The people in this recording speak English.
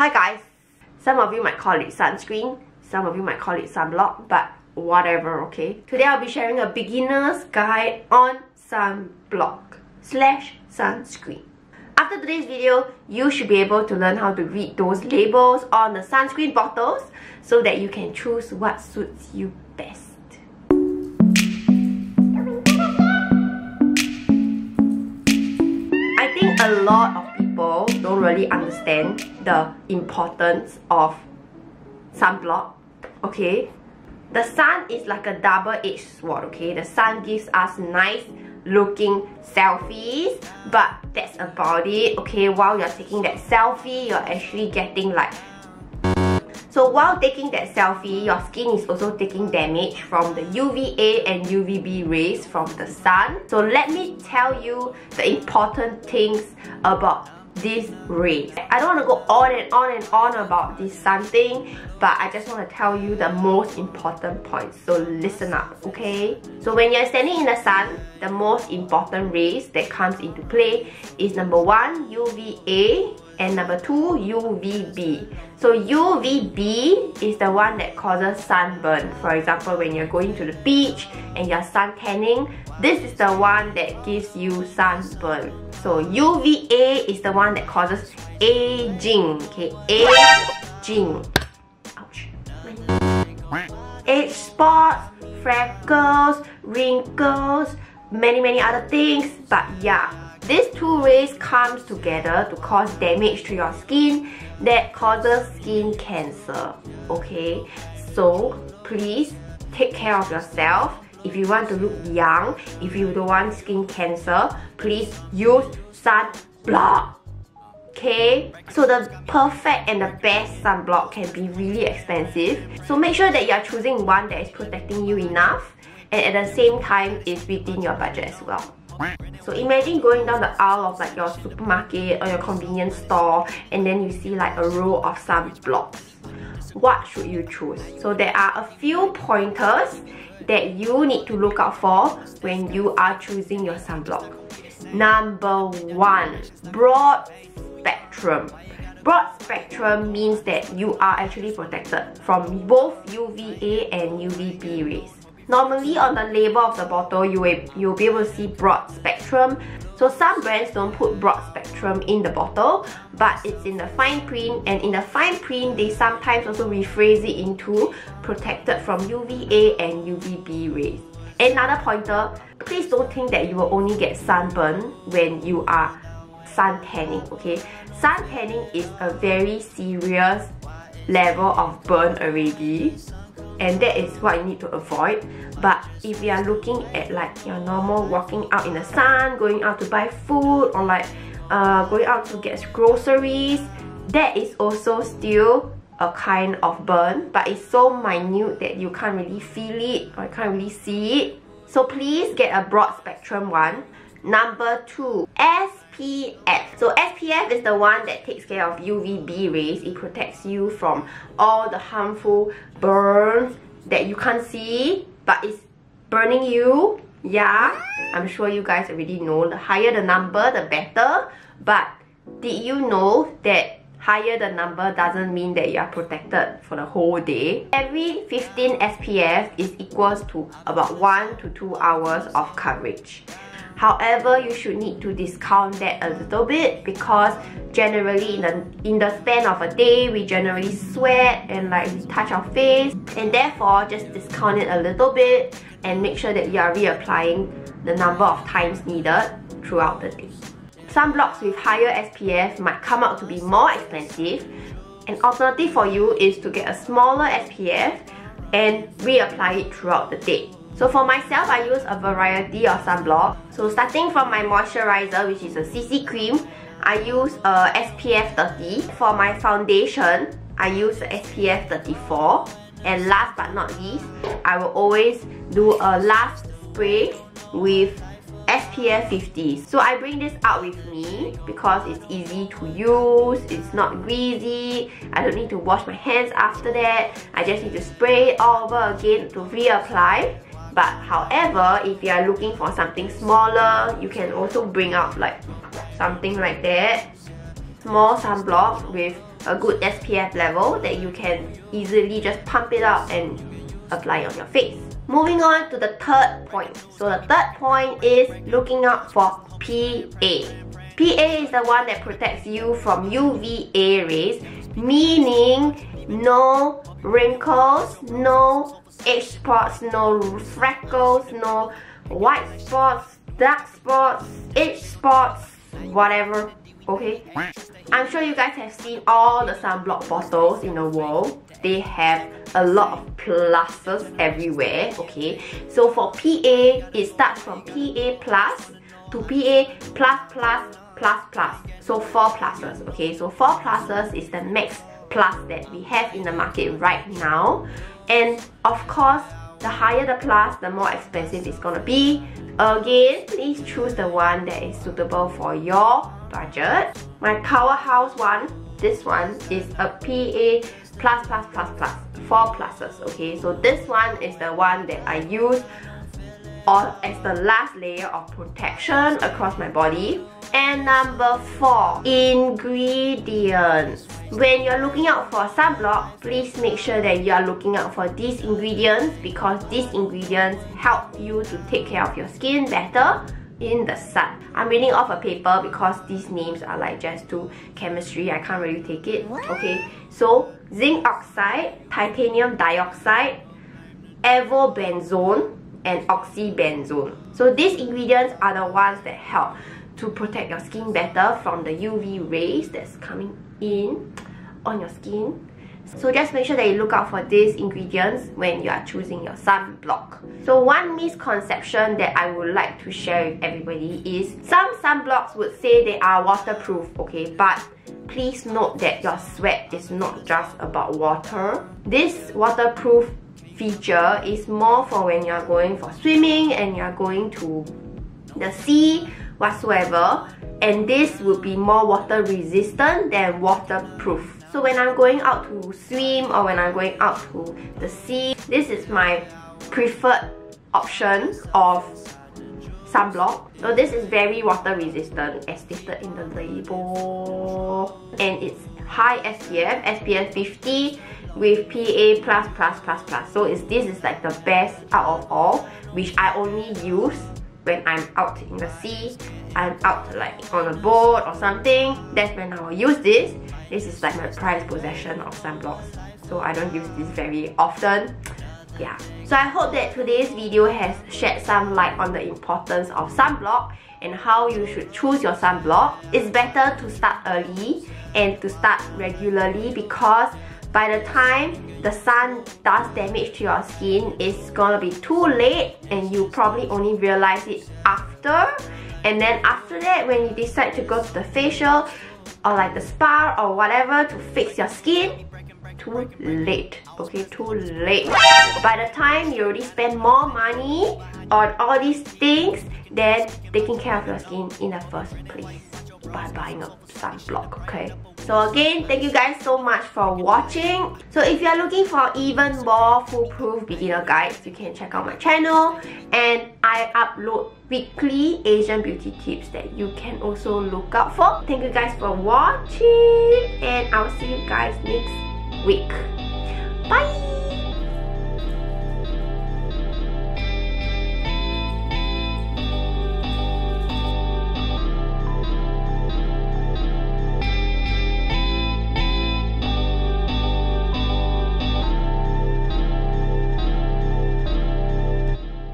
Hi guys! Some of you might call it sunscreen, some of you might call it sunblock, but whatever, okay? Today I'll be sharing a beginner's guide on sunblock slash sunscreen. After today's video, you should be able to learn how to read those labels on the sunscreen bottles so that you can choose what suits you best. A lot of people don't really understand the importance of sunblock, okay? The sun is like a double-edged sword, okay? The sun gives us nice looking selfies, but that's about it, okay? While you're taking that selfie, you're actually getting like so while taking that selfie, your skin is also taking damage from the UVA and UVB rays from the sun. So let me tell you the important things about these rays. I don't want to go on and on and on about this sun thing, but I just want to tell you the most important points. So listen up, okay? So when you're standing in the sun, the most important rays that comes into play is number one, UVA and number two UVB so UVB is the one that causes sunburn. For example when you're going to the beach and you're sun tanning this is the one that gives you sunburn. So UVA is the one that causes aging. Okay aging. Ouch. Age spots freckles wrinkles many many other things. But yeah these two rays comes together to cause damage to your skin that causes skin cancer. Okay, so please take care of yourself. If you want to look young, if you don't want skin cancer, please use sunblock. Okay, so the perfect and the best sunblock can be really expensive. So make sure that you are choosing one that is protecting you enough and at the same time is within your budget as well. So imagine going down the aisle of like your supermarket or your convenience store and then you see like a row of sunblocks. What should you choose? So there are a few pointers that you need to look out for when you are choosing your sunblock. Number one, broad spectrum. Broad spectrum means that you are actually protected from both UVA and UVB rays. Normally on the label of the bottle, you will, you'll be able to see broad spectrum. So some brands don't put broad spectrum in the bottle, but it's in the fine print and in the fine print, they sometimes also rephrase it into protected from UVA and UVB rays. Another pointer, please don't think that you will only get sunburn when you are sun tanning, okay? Sun tanning is a very serious level of burn already and that is what you need to avoid. But if you are looking at like your normal walking out in the sun going out to buy food or like uh, going out to get groceries that is also still a kind of burn but it's so minute that you can't really feel it or you can't really see it. So please get a broad spectrum one number two SPF so SPF is the one that takes care of UVB rays. It protects you from all the harmful burns that you can't see but it's burning you. Yeah i'm sure you guys already know. The higher the number the better. But did you know that higher the number doesn't mean that you are protected for the whole day? Every 15 spf is equals to about 1 to 2 hours of coverage However, you should need to discount that a little bit because generally in the, in the span of a day, we generally sweat and like we touch our face and therefore just discount it a little bit and make sure that you are reapplying the number of times needed throughout the day. Sunblocks with higher SPF might come out to be more expensive. An alternative for you is to get a smaller SPF and reapply it throughout the day. So for myself, I use a variety of sunblock. So starting from my moisturizer, which is a CC cream, I use uh, a SPF 30. For my foundation, I use SPF 34. And last but not least, I will always do a last spray with SPF 50. So I bring this out with me because it's easy to use, it's not greasy, I don't need to wash my hands after that. I just need to spray it all over again to reapply. But however, if you are looking for something smaller, you can also bring out like something like that. Small sunblock with a good SPF level that you can easily just pump it out and apply on your face. Moving on to the third point. So the third point is looking out for PA. PA is the one that protects you from UVA rays, meaning no wrinkles, no age spots, no freckles, no white spots, dark spots, age spots, whatever, okay? I'm sure you guys have seen all the sunblock bottles in the world. They have a lot of pluses everywhere, okay? So for PA, it starts from PA plus to PA plus plus plus plus. So four pluses, okay? So four pluses is the max plus that we have in the market right now. And of course, the higher the plus, the more expensive it's gonna be. Again, please choose the one that is suitable for your budget. My powerhouse one, this one is a PA plus plus plus plus, four pluses, okay? So this one is the one that I use or as the last layer of protection across my body. And number four, ingredients. When you're looking out for sunblock, please make sure that you are looking out for these ingredients because these ingredients help you to take care of your skin better in the sun. I'm reading off a paper because these names are like just too chemistry. I can't really take it. Okay, so zinc oxide, titanium dioxide, avobenzone, and oxybenzone. So these ingredients are the ones that help to protect your skin better from the UV rays that's coming in on your skin. So just make sure that you look out for these ingredients when you are choosing your sunblock. So one misconception that I would like to share with everybody is some sunblocks would say they are waterproof, okay, but please note that your sweat is not just about water. This waterproof feature is more for when you're going for swimming and you're going to the sea whatsoever and this would be more water resistant than waterproof. So when I'm going out to swim or when I'm going out to the sea, this is my preferred option of sunblock. So this is very water resistant as stated in the label. And it's high SPF, SPF 50 with PA plus plus plus plus. So it's, this is like the best out of all, which I only use when I'm out in the sea, I'm out like on a boat or something, that's when I will use this. This is like my prized possession of sunblocks. So I don't use this very often. Yeah. So I hope that today's video has shed some light on the importance of sunblock and how you should choose your sunblock. It's better to start early and to start regularly because by the time the sun does damage to your skin, it's gonna be too late and you probably only realize it after. And then after that, when you decide to go to the facial or like the spa or whatever to fix your skin, too late. Okay too late. By the time you already spend more money on all these things than taking care of your skin in the first place by buying a sunblock okay? So again thank you guys so much for watching. So if you are looking for even more foolproof beginner guides you can check out my channel. And I upload weekly Asian beauty tips that you can also look out for. Thank you guys for watching and I'll see you guys next week. Bye